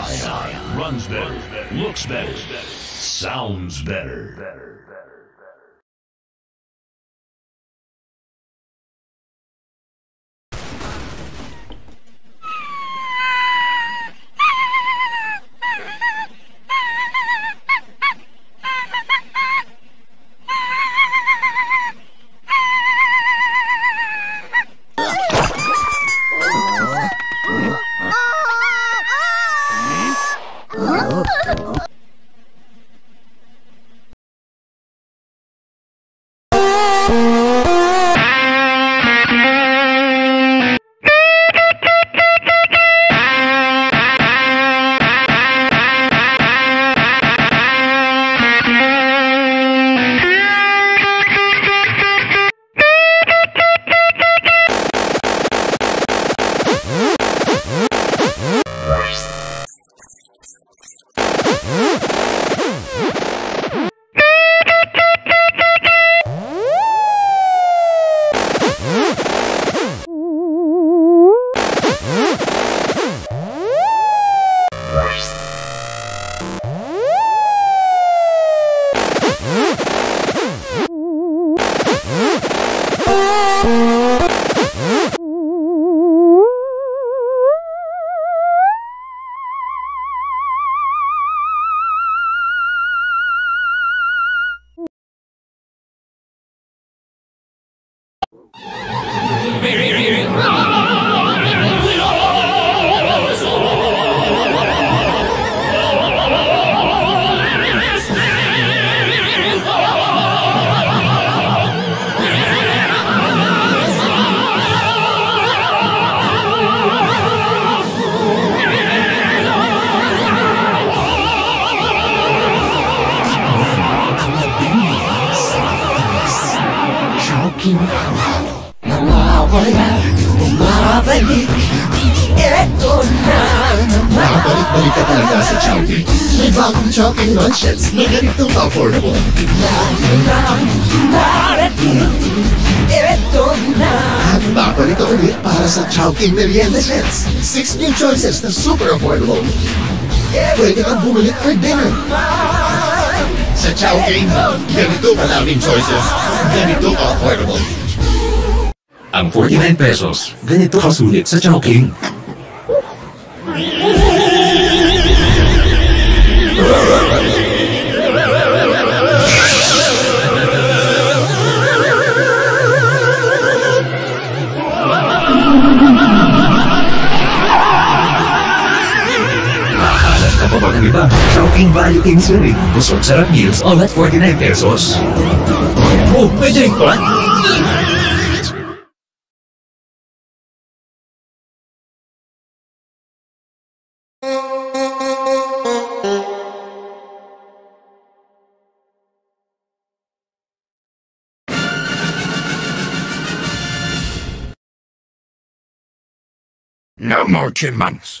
Scion runs better, looks better, sounds better. Shocking Eto na Nakabalik-balik ka talaga sa Chowking. May bagong Chowking lunches na ganitong affordable. Eto na At babalik ka ulit para sa Chowking Merienda Sets. Six new choices na super affordable. Pwede kang bumalik for dinner. Sa Chowking, ganito maraming choices. Ganito ka-affordable. Ang 49 pesos, ganito kasulit sa Chowking. Nakahalan ka pa ba ng iba? Chowking Value yun eh. Busog sarap meals, all at 49 pesos. Oh, drink pa? No more Chinmans.